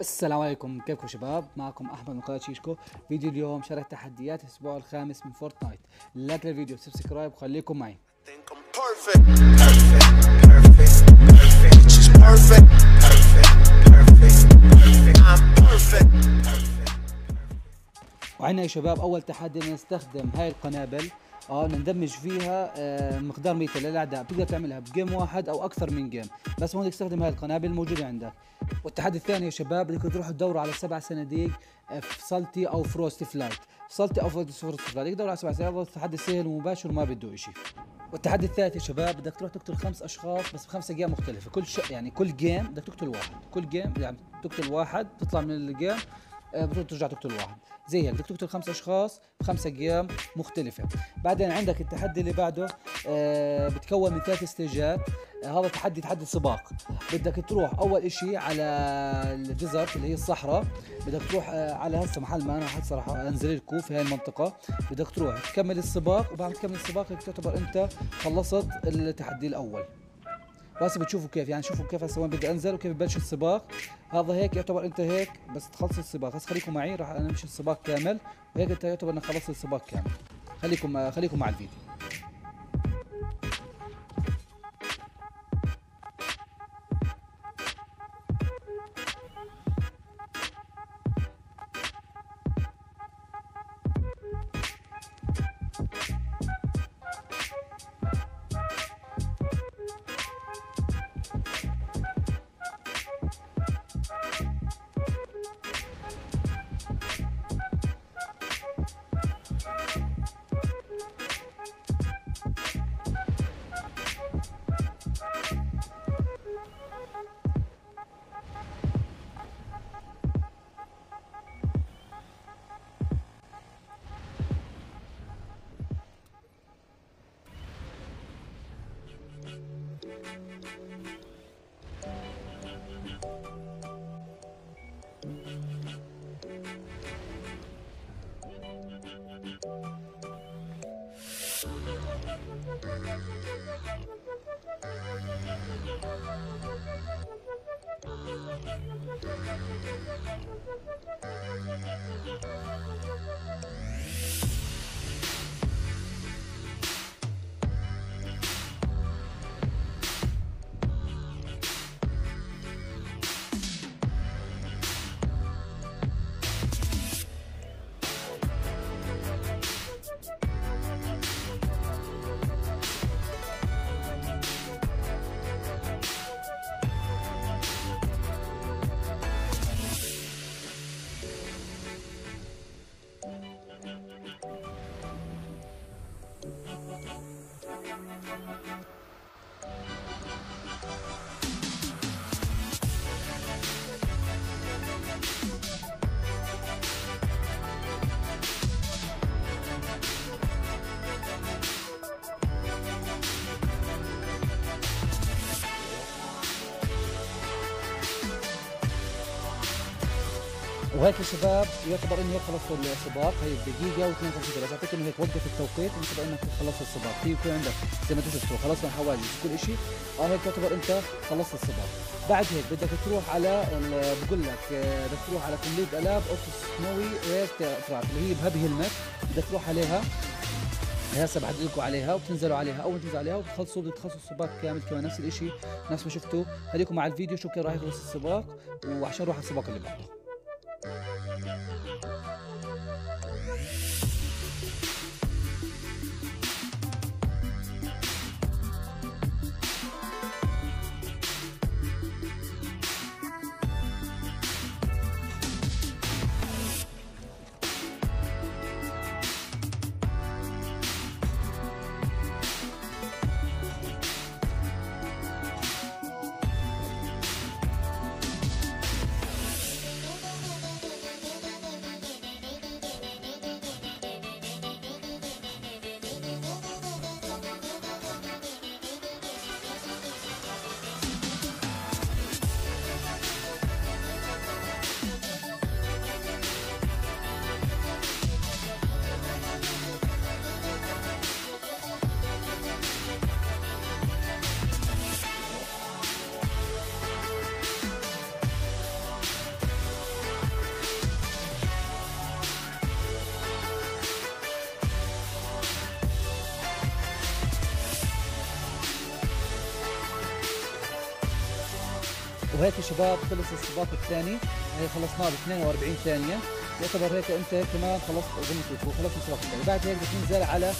السلام عليكم. كيفكم شباب؟ معكم أحمد من قناة شيشكو. فيديو اليوم شرح تحديات الأسبوع الخامس من فورتنايت. like للفيديو subscribe وخليكم معي. وعندنا يا شباب أول تحدي نستخدم هاي القنابل. آه بدنا ن damage فيها آه مقدار ميتين للأعداء. بتقدر تعملها ب game واحد أو أكثر من game. بس هون تستخدم هاي القنابل الموجودة عندك. والتحدي الثاني يا شباب بدكم تروحوا تدوروا على سبع صناديق آه، في Salty أو Frosty Flights Salty أو Frosty Flights تدوروا على سبع صناديق التحدي سهل ومباشر وما بده شيء والتحدي الثالث يا شباب بدك تروح تقتل خمس أشخاص بس بخمسة game مختلفة. كل شيء يعني كل game بدك تقتل واحد. كل game يعني تقتل واحد تطلع من ال game آه، بتروح ترجع تقتل واحد زي هيك بدك تقتل خمس أشخاص بخمسه game مختلفة. بعدين عندك التحدي اللي بعده آه، بتكون من ثلاث stage ات آه، هذا تحدي تحدي سباق. بدك تروح أول إشي على ال desert اللي هي الصحراء. بدك تروح آه، على هسه محل ما أنا راح أنزل لكم في هاي المنطقة. بدك تروح تكمل السباق وبعد تكمل السباق تعتبر أنت خلصت التحدي الأول. وهسه بتشوفوا كيف يعني شوفوا كيف هسه وين بدي أنزل وكيف ببلش السباق. هذا هيك يعتبر أنت هيك بس تخلص السباق. هسه خليكم معي راح نمشي السباق كامل. وهيك أنت يعتبر إنك خلصت السباق كامل. خليكم خليكم مع الفيديو. Thank you. وهيك يا شباب يعتبر اني هيك خلصت السباق هي دقيقة. و52 ثلاثة أعطيك إنه هيك وقف التوقيت يعتبر إنك خلصت السباق في يكون عندك زي ما أنتم شفتوا خلصنا الحواجز كل شيء آه هيك يعتبر أنت خلصت السباق بعد هيك بدك تروح على بقول لك آه، بدك تروح على complete a lap of the snowy race track اللي هي ب Happy Hamlet بدك تروح عليها. هسه بحدد لكم عليها وبتنزلوا عليها. أول ما تنزلوا عليها وبتخلصوا بدك تخلصوا السباق كامل كمان. نفس الشيء نفس ما شفتوا خليكم مع الفيديو شوف كيف راح يخلص السباق وعشان نروح على السباق اللي بعده. Thank you. وهيك شباب خلص السباق الثاني. هي خلصناه ب 42 ثانية. يعتبر هيك أنت كمان خلصت زي ما قلت خلصت السباق الثاني بعد هيك بدك تنزل على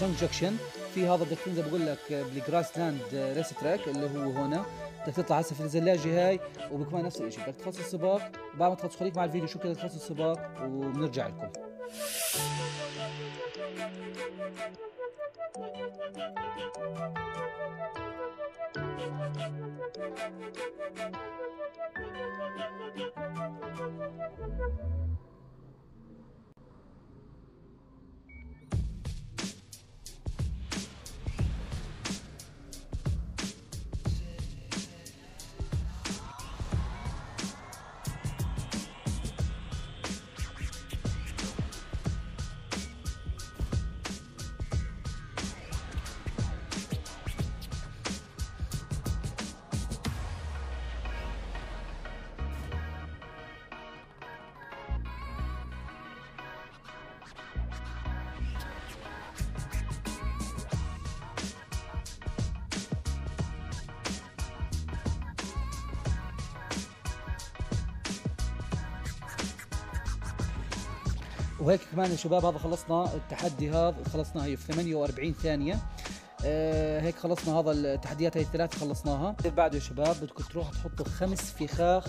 Junk Junction في هذا بدك تنزل بقول لك بال grassland race track اللي هو هنا. بدك تطلع هسه في الزلاجة هاي وبكمان نفس الشيء بدك تخلص السباق بعد ما تخلص خليك مع الفيديو. شوف كذا تخلص السباق وبنرجع لكم. Thank you. وهيك كمان يا شباب هذا خلصنا التحدي هذا خلصناه في 48 ثانية. آه هيك خلصنا هذا التحديات هي الثلاثة خلصناها. بعده يا شباب بدكم تروحوا تحطوا خمس فخاخ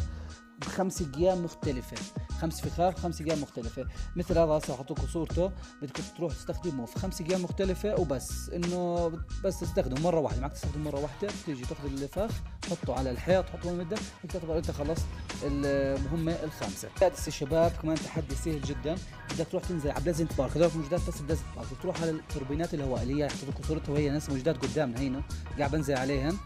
بخمس قيام مختلفة. خمس فخاخ خمس قيام مختلفة. مثل هذا هسه حط لكم صورته بدكم تروحوا تستخدموه في خمس قيام مختلفة وبس. إنه بس تستخدمه مرة واحدة. معك تستخدم مرة واحدة. بتيجي تاخذ الفخ تحطه على الحيط تحطه بالمدة هيك تعتبر أنت خلصت المهمة الخامسة. سادس يا شباب كمان تحدي سهل جدا. بدك تروح تنزل على Pleasant Park هذول موجودات بس Pleasant Park بدك تروح على التوربينات الهواء اللي هي حطيت لكم صورتها وهي هسه موجودات قدامنا هنا قاعد بنزل عليهم.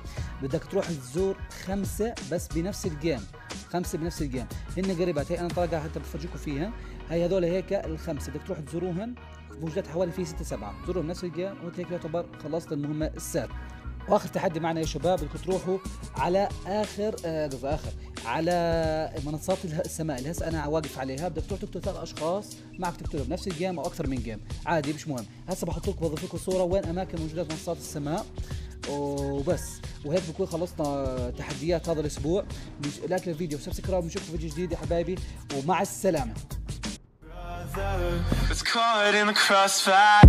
بدك تروح تزور خمسة بس بنفس ال game. خمسة بنفس ال game. هن قريبات. هي أنا طالع حتى بفرجيكم فيها. هي هذول هيك الخمسة. بدك تروح تزوروهن موجودات حوالي في ستة سبعة. زوروهم نفس ال game وانت هيك يعتبر خلصت المهمة السادسة وآخر تحدي معنا يا شباب بدكم تروحوا على آخر آه قصدي آخر على منصات السماء. اللي هسه أنا واقف عليها. بدك تروح تقتل ثلاث أشخاص معك تقتلوا بنفس ال game أو أكثر من game. عادي مش مهم. هسه بحط لكم بضيف لكم صورة وين أماكن موجودات منصات السماء. وبس. وهيك بكون خلصنا تحديات هذا الأسبوع. like للفيديو و subscribe. بنشوفكم فيديو جديد يا حبايبي. ومع السلامة. Was caught in the crossfire.